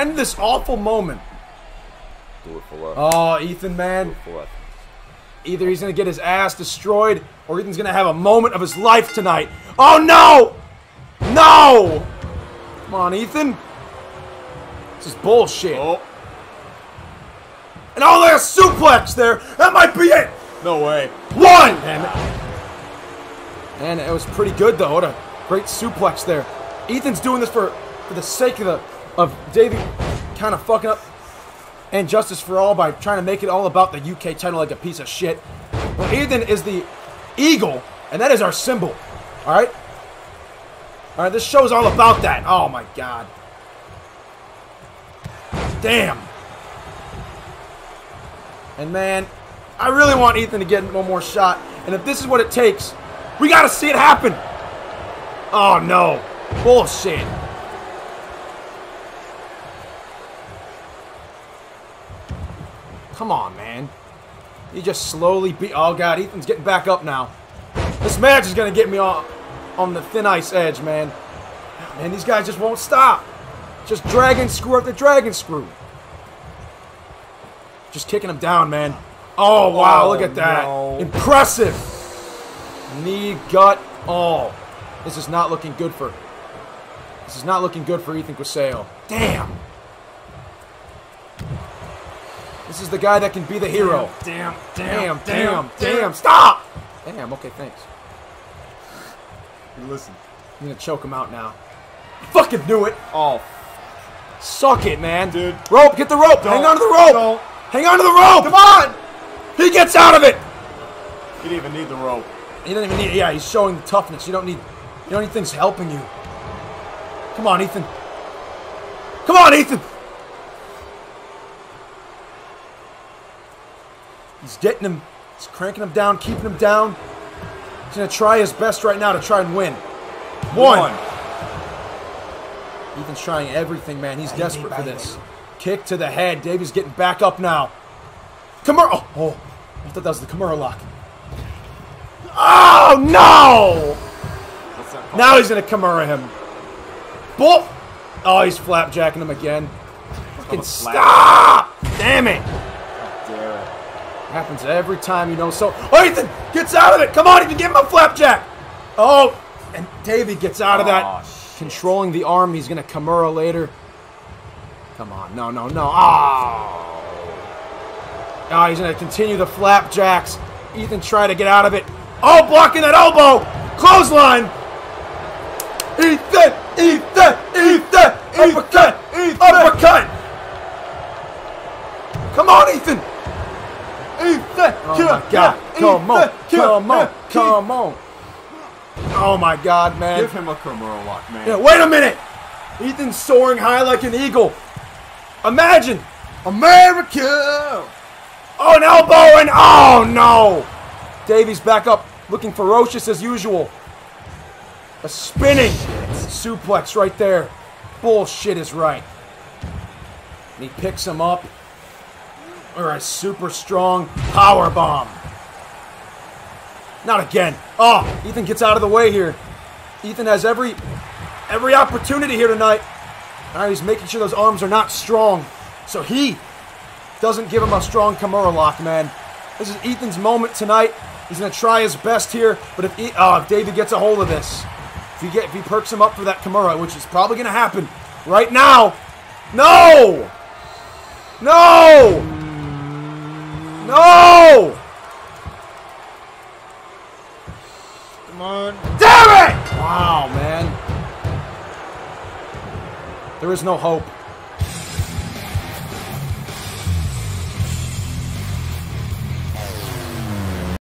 end this awful moment. Do it for love. Oh, Ethan, man. it for love. Either he's going to get his ass destroyed or Ethan's going to have a moment of his life tonight. Oh, no! No! Come on, Ethan. This is bullshit. Oh, And oh, there's a suplex there. That might be it. no way. One! It. And it was pretty good, though. What a great suplex there. Ethan's doing this for, for the sake of the of Davie kind of fucking up and Justice for All by trying to make it all about the UK title like a piece of shit. Well, Ethan is the eagle, and that is our symbol. All right? All right, this show's all about that. Oh, my God. Damn. And, man, I really want Ethan to get one more shot. And if this is what it takes, we got to see it happen. Oh, no. Bullshit. Come on, man. He just slowly beat. Oh, God. Ethan's getting back up now. This match is going to get me on, on the thin ice edge, man. Man, these guys just won't stop. Just dragon screw up after dragon screw. Just kicking him down, man. Oh, wow. Oh, look at oh, that. no. Impressive. Knee, gut, all. This is not looking good for. This is not looking good for Ethan Quaseo. Damn. This is the guy that can be the hero. Damn, Damn, damn, damn. Stop! Damn, okay, thanks. Listen. I'm gonna choke him out now. Fucking knew it. Oh, Suck it, man. Dude. Rope, get the rope. Hang Don't. on to the rope. Don't. Hang on to the rope. come on! He gets out of it. You didn't even need the rope. He doesn't even need. Yeah, he's showing the toughness. You don't need. You don't need things helping you. Come on, Ethan. Come on, Ethan. He's getting him. He's cranking him down, keeping him down. He's gonna try his best right now to try and win. One. Ethan's trying everything, man. He's desperate for this. Kick to the head. Davie's getting back up now. Kimura. Oh, oh, I thought that was the Kimura lock. Oh no! What's that called? Now he's gonna Kimura him. Bull. Oh, he's flapjacking him again. Fucking stop! Damn it! Happens every time, you know. So, oh, Ethan gets out of it. Come on, Ethan, give him a flapjack. Oh, and Davie gets out of that, shit. controlling the arm. He's gonna Kimura later. Come on, no, no, no. Oh, oh, he's gonna continue the flapjacks. Ethan trying to get out of it. Oh, blocking that elbow. Clothesline. Ethan, Ethan, Ethan, uppercut, uppercut. Come on, Ethan. Ethan! Oh my God! Come on! Come on! Eh, come eh, on! Oh my God, man! Give him a Kimura lock, man. Yeah, wait a minute! Ethan's soaring high like an eagle. Imagine! America! Oh, an elbow and oh no! Davies back up, looking ferocious as usual. A spinning suplex right there. Bullshit is right. And he picks him up. Or a super strong power bomb. Not again. Oh, Ethan gets out of the way here. Ethan has every every opportunity here tonight. All right, he's making sure those arms are not strong. So he doesn't give him a strong Kimura lock, man. This is Ethan's moment tonight. He's gonna try his best here, but if he, oh, if David gets a hold of this, if he get if he perks him up for that Kimura, which is probably gonna happen right now, no, no, no, there is no hope.